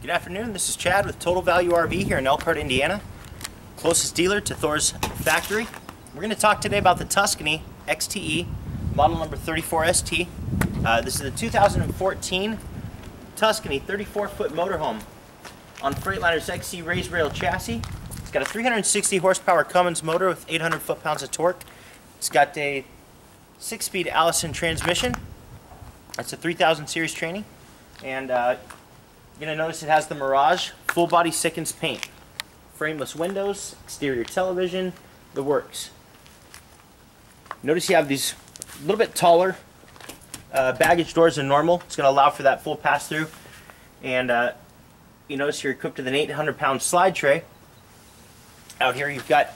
Good afternoon, this is Chad with Total Value RV here in Elkhart, Indiana. Closest dealer to Thor's factory. We're going to talk today about the Tuscany XTE, model number 34ST. Uh, this is a 2014 Tuscany 34-foot motorhome on Freightliner's XC raised rail chassis. It's got a 360 horsepower Cummins motor with 800 foot-pounds of torque. It's got a six-speed Allison transmission. That's a 3000 series training. And uh, you're going to notice it has the Mirage full body Sikkens paint. Frameless windows, exterior television, the works. Notice you have these a little bit taller uh, baggage doors than normal. It's going to allow for that full pass-through. And uh, you notice you're equipped with an 800 pound slide tray. Out here you've got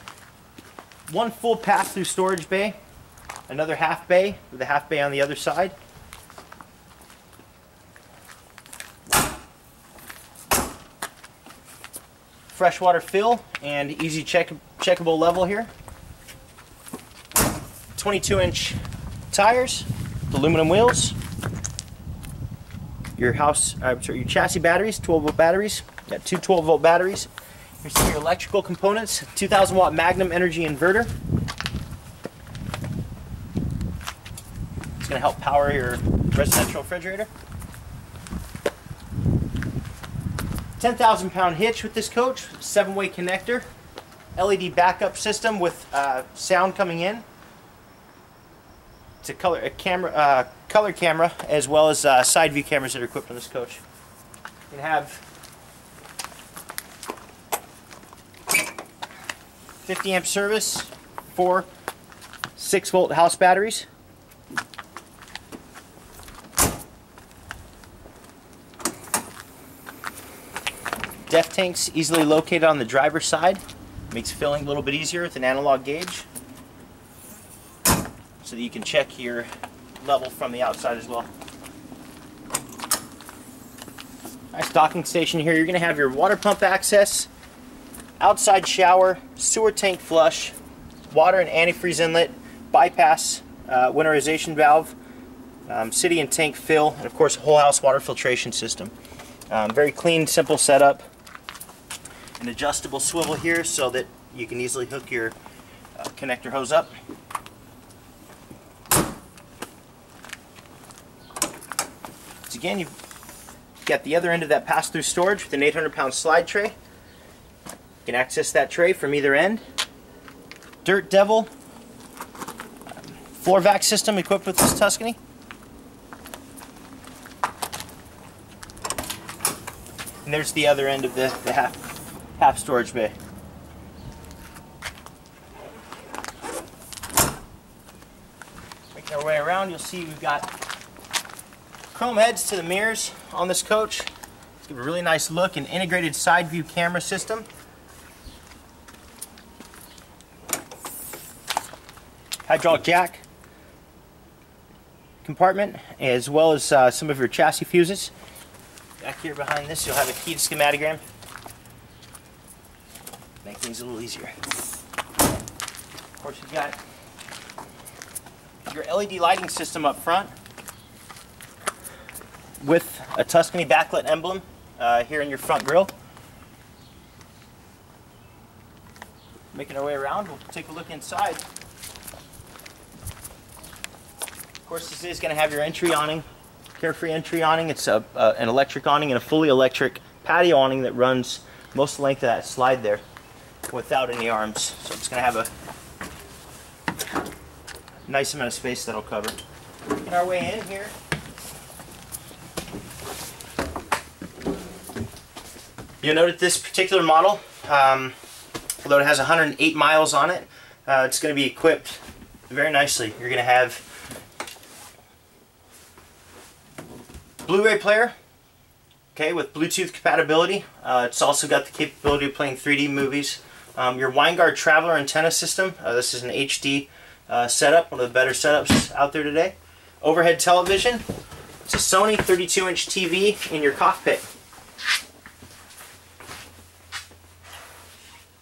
one full pass-through storage bay, another half bay with a half bay on the other side. Freshwater fill and easy check checkable level here. 22 inch tires, aluminum wheels. Your house, uh, sorry, your chassis batteries, 12 volt batteries. Got two 12 volt batteries. Here's some of your electrical components. 2000 watt Magnum Energy inverter. It's going to help power your residential refrigerator. 10,000 pound hitch with this coach, seven way connector, LED backup system with uh, sound coming in. It's a color a camera uh, color camera as well as uh, side view cameras that are equipped on this coach. You can have 50 amp service, four 6 volt house batteries. Tanks easily located on the driver's side. Makes filling a little bit easier with an analog gauge. So that you can check your level from the outside as well. Nice docking station here. You're going to have your water pump access, outside shower, sewer tank flush, water and antifreeze inlet, bypass, uh, winterization valve, um, city and tank fill, and of course whole house water filtration system. Um, very clean, simple setup an adjustable swivel here so that you can easily hook your uh, connector hose up. So again, you've got the other end of that pass-through storage with an 800 pound slide tray. You can access that tray from either end. Dirt Devil floor vac system equipped with this Tuscany. And there's the other end of the, the half half storage bay. Making our way around, you'll see we've got chrome heads to the mirrors on this coach. Let's give a really nice look, an integrated side view camera system. Hydraulic jack compartment, as well as uh, some of your chassis fuses. Back here behind this, you'll have a keyed schematogram make things a little easier. Of course, you've got your LED lighting system up front with a Tuscany backlit emblem uh, here in your front grille. Making our way around, we'll take a look inside. Of course, this is going to have your entry awning, carefree entry awning. It's a, uh, an electric awning and a fully electric patio awning that runs most of the length of that slide there without any arms. So it's going to have a nice amount of space that'll cover. Making our way in here. You'll note that this particular model, um, although it has 108 miles on it, uh, it's going to be equipped very nicely. You're going to have Blu-ray player, okay, with Bluetooth compatibility. Uh, it's also got the capability of playing 3D movies. Um, your Winegard Traveler antenna system. Uh, this is an HD uh, setup, one of the better setups out there today. Overhead television. It's a Sony 32-inch TV in your cockpit.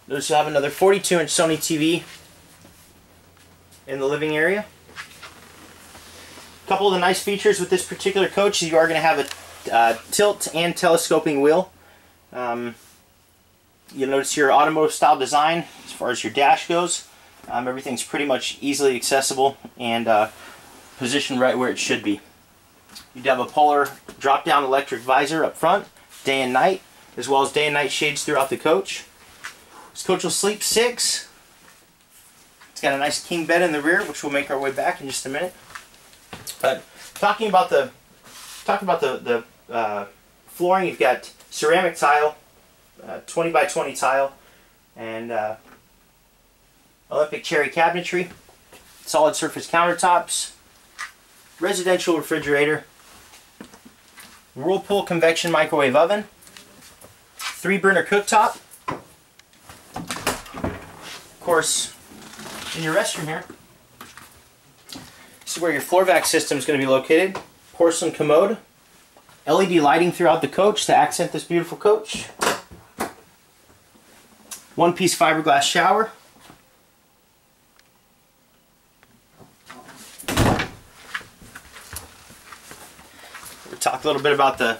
Notice you have another 42-inch Sony TV in the living area. A couple of the nice features with this particular coach is you are going to have a uh, tilt and telescoping wheel. Um, you'll notice your automotive style design as far as your dash goes. Um, everything's pretty much easily accessible and uh, positioned right where it should be. You'd have a polar drop down electric visor up front, day and night, as well as day and night shades throughout the coach. This coach will sleep six. It's got a nice king bed in the rear, which we'll make our way back in just a minute. But talking about the talking about the the uh, flooring, you've got ceramic tile, uh, 20 by 20 tile, and uh, Olympic cherry cabinetry, solid surface countertops, residential refrigerator, Whirlpool convection microwave oven, three burner cooktop, of course, in your restroom here, this is where your floor vac system is going to be located, porcelain commode, LED lighting throughout the coach to accent this beautiful coach, one piece fiberglass shower, We'll talk a little bit about the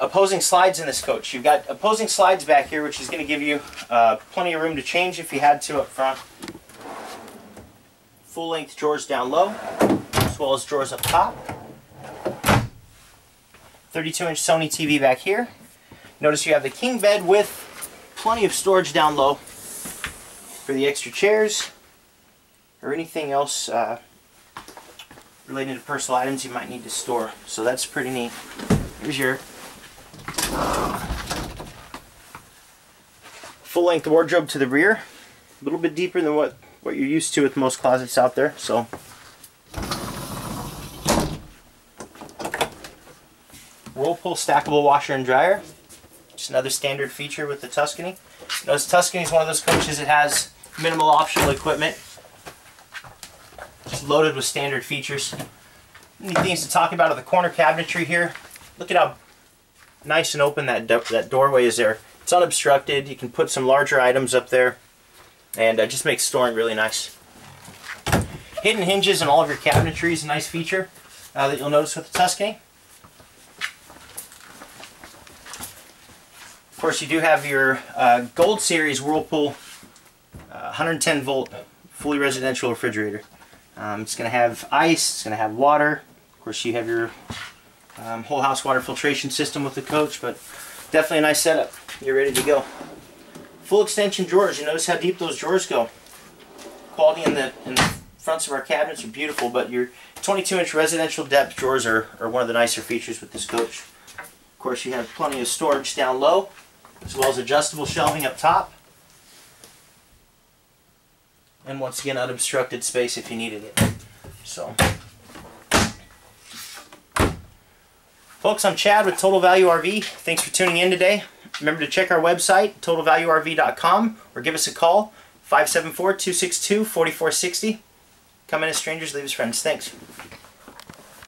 opposing slides in this coach. You've got opposing slides back here, which is going to give you uh, plenty of room to change if you had to up front. Full length drawers down low, as well as drawers up top. 32 inch Sony TV back here. Notice you have the king bed with plenty of storage down low for the extra chairs or anything else uh, related to personal items you might need to store. So that's pretty neat. Here's your full-length wardrobe to the rear. A little bit deeper than what, what you're used to with most closets out there. So Whirlpool stackable washer and dryer. Just another standard feature with the Tuscany. Notice Tuscany is one of those coaches that has minimal optional equipment just loaded with standard features. Any things to talk about are the corner cabinetry here. Look at how nice and open that, do that doorway is there. It's unobstructed. You can put some larger items up there and uh, just makes storing really nice. Hidden hinges in all of your cabinetry is a nice feature uh, that you'll notice with the Tuscany. Course, you do have your uh, Gold Series Whirlpool 110 uh, volt fully residential refrigerator. Um, it's going to have ice, it's going to have water. Of course, you have your um, whole house water filtration system with the coach, but definitely a nice setup. You're ready to go. Full extension drawers. You notice how deep those drawers go. Quality in the, in the fronts of our cabinets are beautiful, but your 22-inch residential depth drawers are, are one of the nicer features with this coach. Of course, you have plenty of storage down low, as well as adjustable shelving up top. And once again, unobstructed space if you needed it. So, folks, I'm Chad with Total Value RV. Thanks for tuning in today. Remember to check our website, totalvaluerv.com, or give us a call, 574-262-4460. Come in as strangers, leave as friends. Thanks.